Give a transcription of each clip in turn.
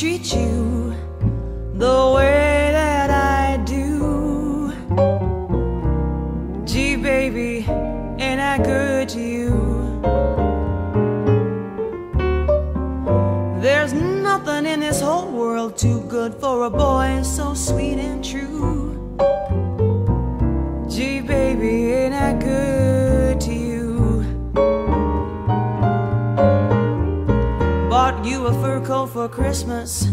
treat you the way that I do. Gee, baby, ain't I good to you? There's nothing in this whole world too good for a boy so sweet and true. You a fur coat for Christmas,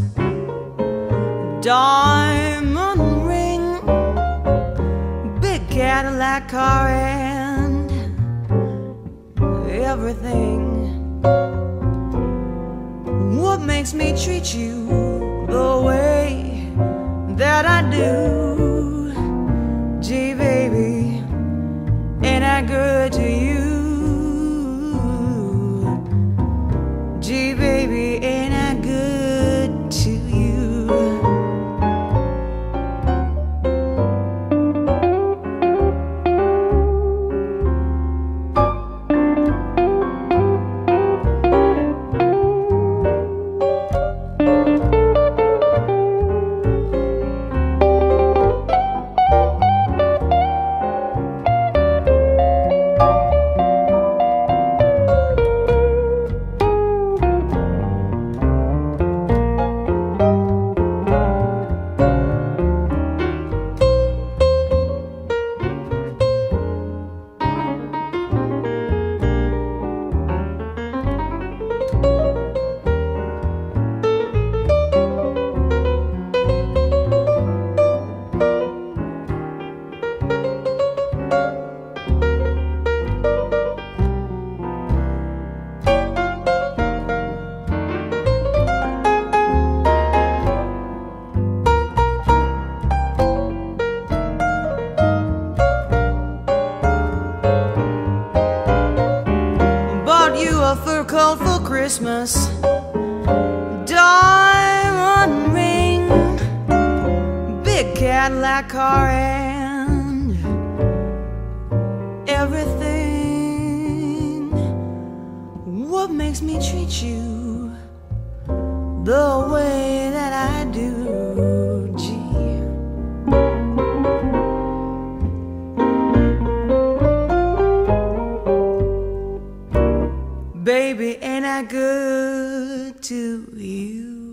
diamond ring, big Cadillac car, and everything. What makes me treat you the way that I do? Baby, coat for Christmas, diamond ring, big Cadillac car, and everything. What makes me treat you the way baby, ain't I good to you?